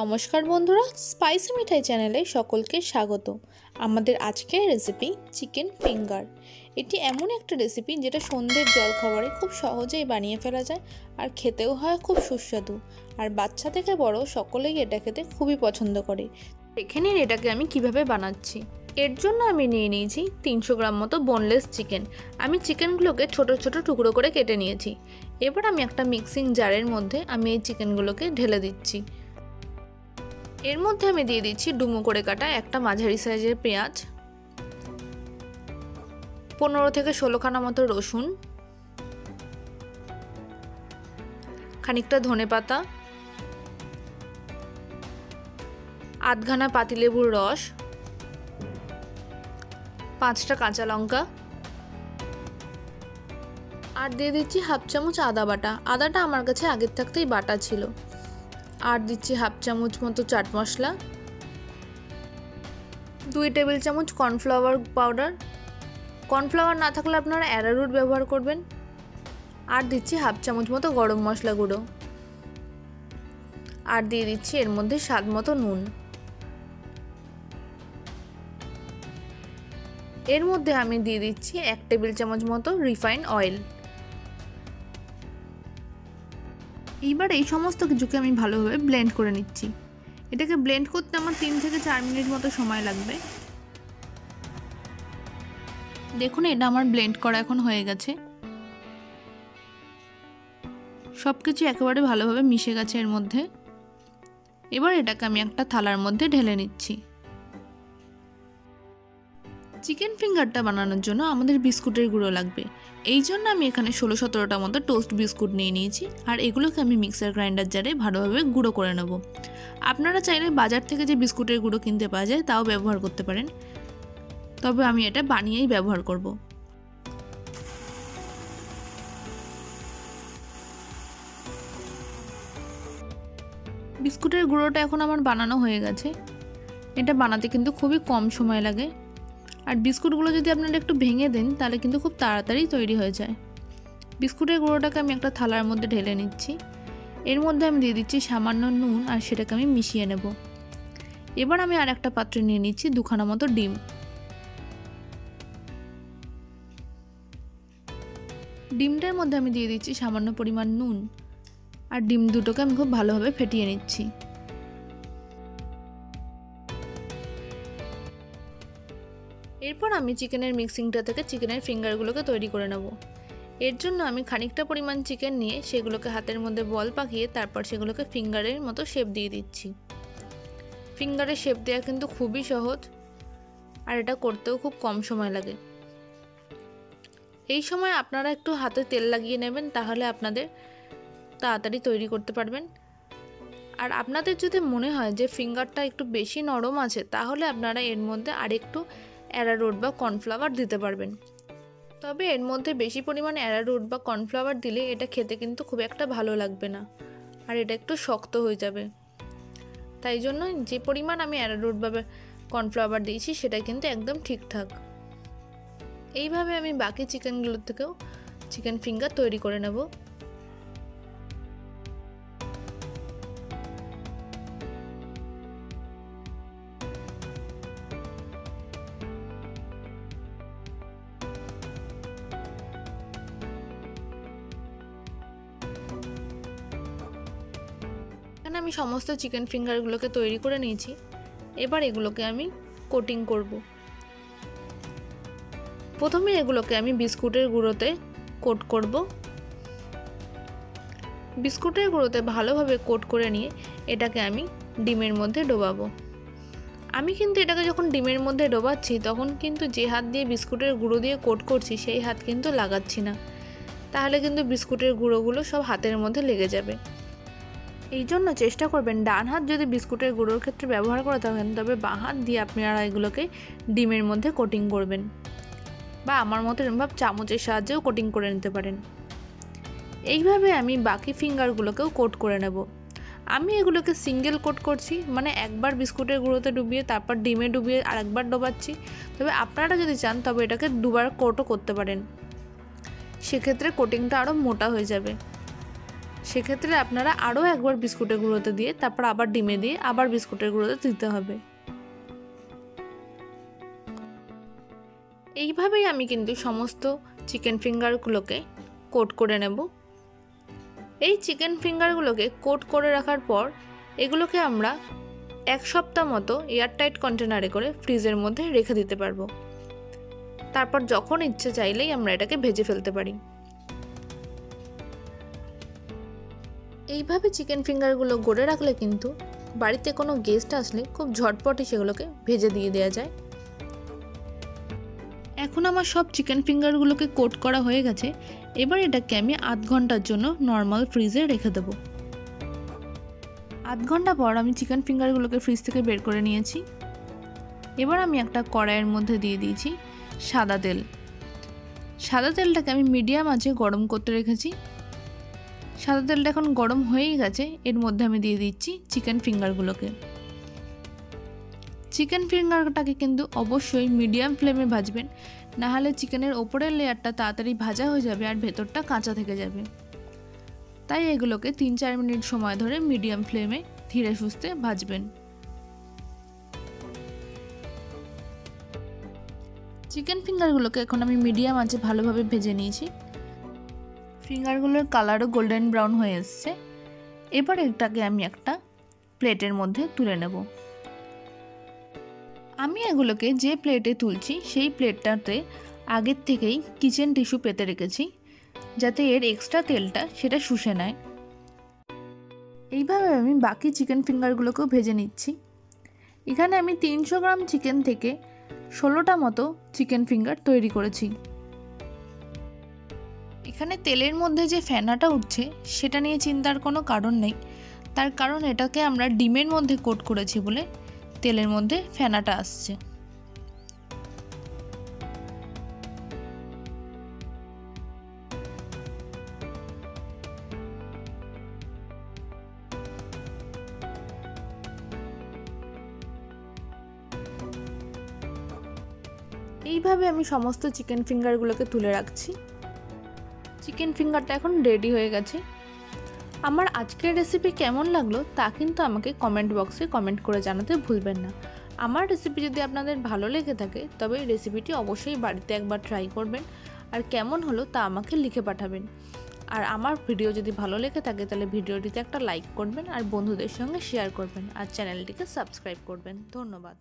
নমস্কার বন্ধুরা স্পাইসি মিঠাই চ্যানেলে সকলকে স্বাগত। আমাদের আজকের রেসিপি চিকেন ফিঙ্গার এটি এমন একটা রেসিপি যেটা সন্ধ্যের জলখাবারে খুব সহজেই বানিয়ে ফেলা যায় আর খেতেও হয় খুব সুস্বাদু। আর বাচ্চা থেকে বড় সকলেই এটা খেতে খুবই পছন্দ করে। দেখে নিন এটাকে আমি কীভাবে বানাচ্ছি। এর জন্য আমি নিয়ে নিয়েছি তিনশো গ্রাম মতো বোনলেস চিকেন আমি চিকেনগুলোকে ছোট ছোট টুকরো করে কেটে নিয়েছি। এবার আমি একটা মিক্সিং জারের মধ্যে আমি এই চিকেনগুলোকে ঢেলে দিচ্ছি। এর মধ্যে আমি দিয়ে দিচ্ছি ডুমো করে কাটা একটা মাঝারি সাইজের পেঁয়াজ, পনেরো থেকে ষোলোখানা মতো রসুন, খানিকটা ধনে পাতা, আধখানা পাতিলেবুর রস, পাঁচটা কাঁচা লঙ্কা আর দিয়ে দিচ্ছি হাফ চামচ আদা বাটা। আদাটা আমার কাছে আগের থাকতেই বাটা ছিল। আর দিচ্ছি হাফ চামচ মতো চাট মশলা, দুই টেবিল চামচ কর্নফ্লাওয়ার পাউডার। কর্নফ্লাওয়ার না থাকলে আপনারা অ্যারারুট ব্যবহার করবেন। আর দিচ্ছি হাফ চামচ মতো গরম মশলা গুঁড়ো। আর দিয়ে দিচ্ছি এর মধ্যে স্বাদ মতো নুন। এর মধ্যে আমি দিয়ে দিচ্ছি এক টেবিল চামচ মতো রিফাইন অয়েল। এইবার এই সমস্ত কিছুকে আমি ভালোভাবে ব্লেন্ড করে নিচ্ছি। এটাকে ব্লেন্ড করতে আমার তিন থেকে চার মিনিট মতো সময় লাগবে। দেখুন, এটা আমার ব্লেন্ড করা এখন হয়ে গেছে। সব কিছু একেবারে ভালোভাবে মিশে গেছে এর মধ্যে। এবার এটাকে আমি একটা থালার মধ্যে ঢেলে নিচ্ছি। চিকেন ফিঙ্গারটা বানানোর জন্য আমাদের বিস্কুটের গুঁড়ো লাগবে। এই জন্য আমি এখানে ষোলো সতেরোটা মতো টোস্ট বিস্কুট নিয়ে নিয়েছি, আর এগুলোকে আমি মিক্সার গ্রাইন্ডার জারে ভালোভাবে গুঁড়ো করে নেব। আপনারা চাইলে বাজার থেকে যে বিস্কুটের গুঁড়ো কিনতে পাওয়া যায়, তাও ব্যবহার করতে পারেন। তবে আমি এটা বানিয়েই ব্যবহার করব। বিস্কুটের গুঁড়োটা এখন আমার বানানো হয়ে গেছে। এটা বানাতে কিন্তু খুবই কম সময় লাগে। আর বিস্কুটগুলো যদি আপনারা একটু ভেঙে দেন, তাহলে কিন্তু খুব তাড়াতাড়ি তৈরি হয়ে যায়। বিস্কুটের গুঁড়োটাকে আমি একটা থালার মধ্যে ঢেলে নিচ্ছি। এর মধ্যে আমি দিয়ে দিচ্ছি সামান্য নুন আর সেটাকে আমি মিশিয়ে নেব। এবার আমি আর একটা পাত্রে নিয়ে নিচ্ছি দুখানা মতো ডিম। ডিমটার মধ্যে আমি দিয়ে দিচ্ছি সামান্য পরিমাণ নুন। আর ডিম দুটোকে আমি খুব ভালোভাবে ফেটিয়ে নিচ্ছি। এরপর আমি চিকেনের মিক্সিংটা থেকে চিকেনের ফিঙ্গারগুলোকে তৈরি করে নেব। এর জন্য আমি খানিকটা পরিমাণ চিকেন নিয়ে সেগুলোকে হাতের মধ্যে বল পাকিয়ে তারপর সেগুলোকে ফিঙ্গারের মতো শেপ দিয়ে দিচ্ছি। ফিঙ্গারের শেপ দেওয়া কিন্তু খুবই সহজ আর এটা করতেও খুব কম সময় লাগে। এই সময় আপনারা একটু হাতে তেল লাগিয়ে নেবেন তাহলে আপনাদের তাড়াতাড়ি তৈরি করতে পারবেন। আর আপনাদের যদি মনে হয় যে ফিঙ্গারটা একটু বেশি নরম আছে তাহলে আপনারা এর মধ্যে আরেকটু অ্যারারুট বা কর্নফ্লাওয়ার দিতে পারবেন। তবে এর মধ্যে বেশি পরিমাণে অ্যারারুট বা কর্নফ্লাওয়ার দিলে এটা খেতে কিন্তু খুব একটা ভালো লাগবে না আর এটা একটু শক্ত হয়ে যাবে। তাই জন্য যে পরিমাণ আমি অ্যারারুট বা কর্নফ্লাওয়ার দিয়েছি সেটা কিন্তু একদম ঠিকঠাক। এইভাবে আমি বাকি চিকেনগুলোর থেকেও চিকেন ফিঙ্গার তৈরি করে নেব। এখানে আমি সমস্ত চিকেন ফিঙ্গারগুলোকে তৈরি করে নিয়েছি। এবার এগুলোকে আমি কোটিং করব। প্রথমে এগুলোকে আমি বিস্কুটের গুঁড়োতে কোট করব। বিস্কুটের গুঁড়োতে ভালোভাবে কোট করে নিয়ে এটাকে আমি ডিমের মধ্যে ডোবাবো। আমি কিন্তু এটাকে যখন ডিমের মধ্যে ডোবাচ্ছি, তখন কিন্তু যে হাত দিয়ে বিস্কুটের গুঁড়ো দিয়ে কোট করছি, সেই হাত কিন্তু লাগাচ্ছি না। তাহলে কিন্তু বিস্কুটের গুঁড়োগুলো সব হাতের মধ্যে লেগে যাবে। এই জন্য চেষ্টা করবেন ডান হাত যদি বিস্কুটের গুঁড়োর ক্ষেত্রে ব্যবহার করে থাকেন, তবে বাঁ হাত দিয়ে আপনারা এগুলোকে ডিমের মধ্যে কোটিং করবেন বা আমার মতো এরমভাব চামচের সাহায্যেও কোটিং করে নিতে পারেন। এইভাবে আমি বাকি ফিঙ্গারগুলোকেও কোট করে নেব। আমি এগুলোকে সিঙ্গেল কোট করছি মানে একবার বিস্কুটের গুঁড়োতে ডুবিয়ে তারপর ডিমে ডুবিয়ে আরেকবার ডোবাচ্ছি। তবে আপনারা যদি চান, তবে এটাকে দুবার কোটও করতে পারেন। সেক্ষেত্রে কোটিংটা আরও মোটা হয়ে যাবে। সেক্ষেত্রে আপনারা আরও একবার বিস্কুটের গুঁড়োতে দিয়ে, তারপর আবার ডিমে দিয়ে আবার বিস্কুটের গুঁড়োতে দিতে হবে। এইভাবেই আমি কিন্তু সমস্ত চিকেন ফিঙ্গারগুলোকে কোট করে নেব। এই চিকেন ফিঙ্গারগুলোকে কোট করে রাখার পর, এগুলোকে আমরা এক সপ্তাহ মতো এয়ারটাইট কন্টেনারে করে ফ্রিজের মধ্যে রেখে দিতে পারব। তারপর যখন ইচ্ছে চাইলেই আমরা এটাকে ভেজে ফেলতে পারি। এইভাবে চিকেন ফিঙ্গারগুলো গড়ে রাখলে কিন্তু বাড়িতে কোনো গেস্ট আসলে খুব ঝটপটে সেগুলোকে ভেজে দিয়ে দেওয়া যায়। এখন আমার সব চিকেন ফিঙ্গারগুলোকে কোট করা হয়ে গেছে। এবার এটাকে আমি আধ ঘণ্টার জন্য নর্মাল ফ্রিজে রেখে দেবো। আধ ঘণ্টা পর আমি চিকেন ফিঙ্গারগুলোকে ফ্রিজ থেকে বের করে নিয়েছি। এবার আমি একটা কড়াইয়ের মধ্যে দিয়ে দিয়েছি সাদা তেল। সাদা তেলটাকে আমি মিডিয়াম আঁচে গরম করতে রেখেছি। সাদা তেলটা এখন গরম হয়েই গেছে। এর মধ্যে আমি দিয়ে দিচ্ছি চিকেন ফিঙ্গারগুলোকে চিকেন ফিঙ্গারটাকে কিন্তু অবশ্যই মিডিয়াম ফ্লেমে ভাজবেন। নাহলে চিকেনের ওপরের লেয়ারটা তাড়াতাড়ি ভাজা হয়ে যাবে আর ভেতরটা কাঁচা থেকে যাবে। তাই এগুলোকে তিন চার মিনিট সময় ধরে মিডিয়াম ফ্লেমে ধীরে সুস্থে ভাজবেন। চিকেন ফিঙ্গারগুলোকে এখন আমি মিডিয়াম আঁচে ভালোভাবে ভেজে নিয়েছি। ফিঙ্গারগুলোর কালারও গোল্ডেন ব্রাউন হয়ে এসছে। এবার এটাকে আমি একটা প্লেটের মধ্যে তুলে নেব। আমি এগুলোকে যে প্লেটে তুলছি, সেই প্লেটটাতে আগের থেকেই কিচেন টিস্যু পেতে রেখেছি, যাতে এর এক্সট্রা তেলটা সেটা শুষে নেয়। এইভাবে আমি বাকি চিকেন ফিঙ্গারগুলোকেও ভেজে নিচ্ছি। এখানে আমি তিনশো গ্রাম চিকেন থেকে ষোলোটা মতো চিকেন ফিঙ্গার তৈরি করেছি। এখানে তেলের মধ্যে যে ফেনাটা উঠছে, সেটা নিয়ে চিন্তার কোনো কারণ নেই। তার কারণ এটাকে আমরা ডিমের মধ্যে কোট করেছি বলে তেলের মধ্যে ফেনাটা আসছে। এইভাবে আমি সমস্ত চিকেন ফিঙ্গারগুলোকে তুলে রাখছি। চিকেন ফিঙ্গারটা এখন রেডি হয়ে গেছে। আমার আজকের রেসিপি কেমন লাগল তা কিন্তু আমাকে কমেন্ট বক্সে কমেন্ট করে জানাতে ভুলবেন না। আমার রেসিপি যদি আপনাদের ভালো লেগে থাকে, তবে রেসিপিটি অবশ্যই বাড়িতে একবার ট্রাই করবেন। আর কেমন হলো তা আমাকে লিখে পাঠাবেন। আর আমার ভিডিও যদি ভালো লেগে থাকে, তাহলে ভিডিওটিতে একটা লাইক করবেন আর বন্ধুদের সঙ্গে শেয়ার করবেন। আর চ্যানেলটিকে সাবস্ক্রাইব করবেন। ধন্যবাদ।